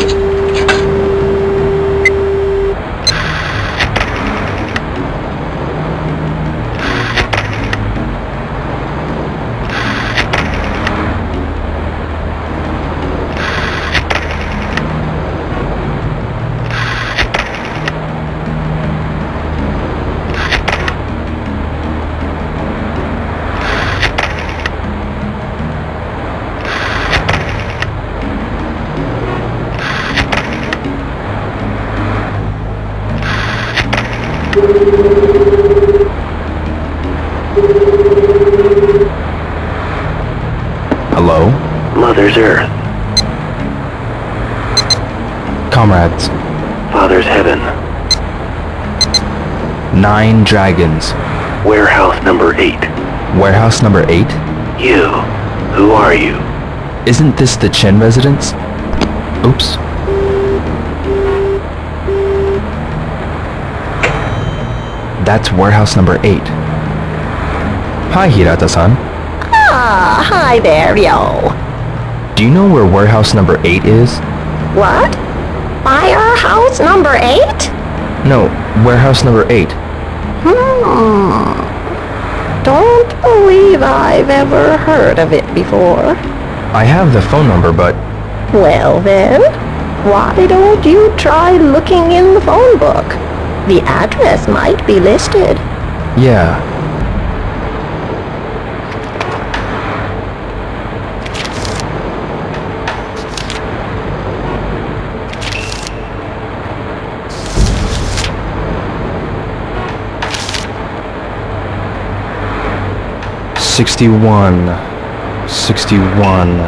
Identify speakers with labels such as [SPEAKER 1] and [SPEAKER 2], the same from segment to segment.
[SPEAKER 1] you. Hello?
[SPEAKER 2] Mother's Earth,
[SPEAKER 1] Comrades.
[SPEAKER 2] Father's Heaven,
[SPEAKER 1] Nine Dragons.
[SPEAKER 2] Warehouse Number 8.
[SPEAKER 1] Warehouse number 8?
[SPEAKER 2] You, who are you?
[SPEAKER 1] Isn't this the Chen residence? Oops. That's warehouse number 8. Hi, Hirata-san.
[SPEAKER 3] Ah, hi there, yo.
[SPEAKER 1] Do you know where warehouse number 8 is?
[SPEAKER 3] What? Firehouse number eight?
[SPEAKER 1] No, warehouse number 8.
[SPEAKER 3] Hmm. Don't believe I've ever heard of it before.
[SPEAKER 1] I have the phone number, but
[SPEAKER 3] Well then, why don't you try looking in the phone book? The address might be listed.
[SPEAKER 1] yeah. Sixty-one. Sixty-one.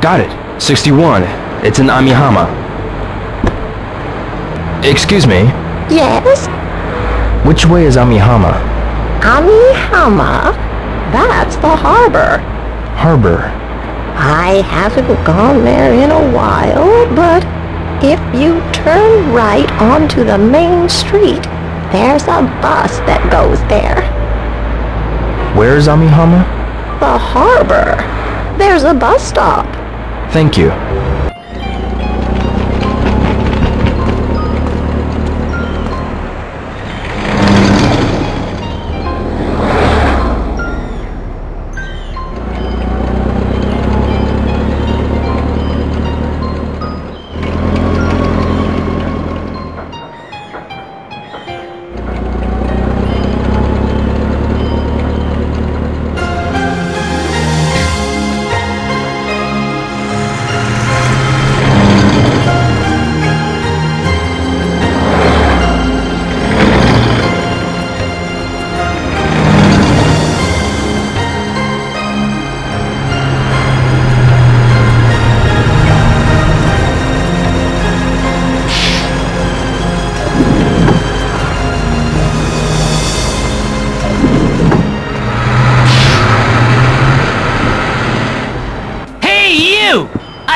[SPEAKER 1] Got it. 61. It's in Amihama. Excuse me.
[SPEAKER 3] Yes,
[SPEAKER 1] Which way is Amihama?
[SPEAKER 3] Amihama. That's the harbor.
[SPEAKER 1] Harbor.
[SPEAKER 3] I haven't gone there in a while, but if you turn right onto the main street, there's a bus that goes there.
[SPEAKER 1] Where's Amihama?
[SPEAKER 3] The harbor. There's a bus stop.
[SPEAKER 1] Thank you.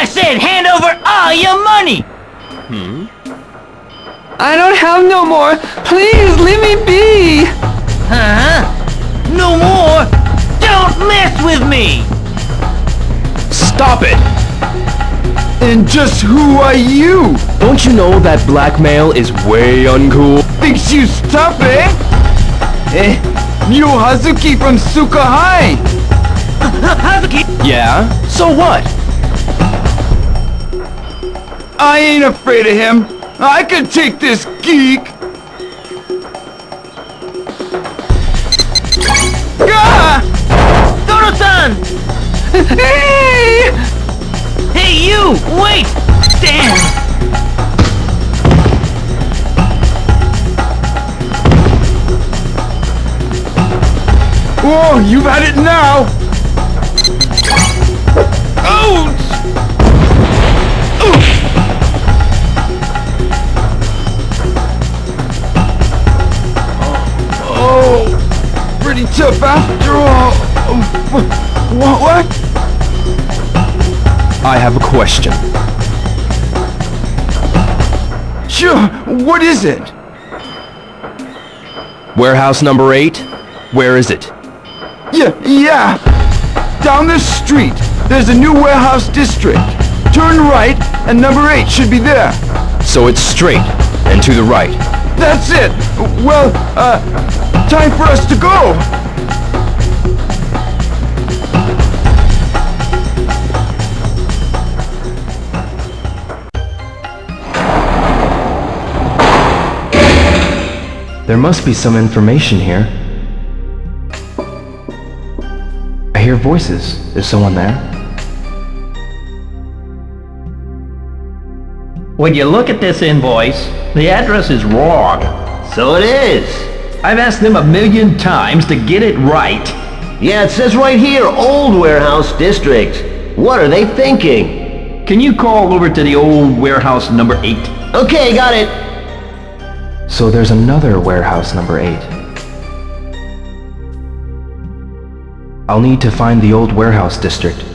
[SPEAKER 4] I said hand over all your money! Hmm?
[SPEAKER 5] I don't have no more. Please leave me be.
[SPEAKER 4] Huh? No more? Don't mess with me!
[SPEAKER 1] Stop it!
[SPEAKER 6] And just who are you?
[SPEAKER 1] Don't you know that blackmail is way uncool?
[SPEAKER 6] Thinks you tough, eh? Eh, you Hazuki from Suka High.
[SPEAKER 4] Hazuki!
[SPEAKER 1] Yeah? So what?
[SPEAKER 6] I ain't afraid of him. I can take this geek. Gah!
[SPEAKER 4] Toro-san!
[SPEAKER 5] Hey!
[SPEAKER 4] Hey, you! Wait! Damn!
[SPEAKER 6] Whoa, you've had it now. What? What?
[SPEAKER 1] I have a question.
[SPEAKER 6] Sure. What is it?
[SPEAKER 1] Warehouse number 8? Where is it?
[SPEAKER 6] Yeah, yeah. Down this street, there's a new warehouse district. Turn right, and number 8 should be there.
[SPEAKER 1] So it's straight and to the right.
[SPEAKER 6] That's it! Well, uh, time for us to go!
[SPEAKER 1] There must be some information here. I hear voices. Is someone there?
[SPEAKER 4] When you look at this invoice, the address is wrong.
[SPEAKER 7] So it is.
[SPEAKER 4] I've asked them a million times to get it right.
[SPEAKER 7] Yeah, it says right here, Old Warehouse District. What are they thinking?
[SPEAKER 4] Can you call over to the old warehouse number 8?
[SPEAKER 7] Okay, got it.
[SPEAKER 1] So there's another warehouse number 8. I'll need to find the old warehouse district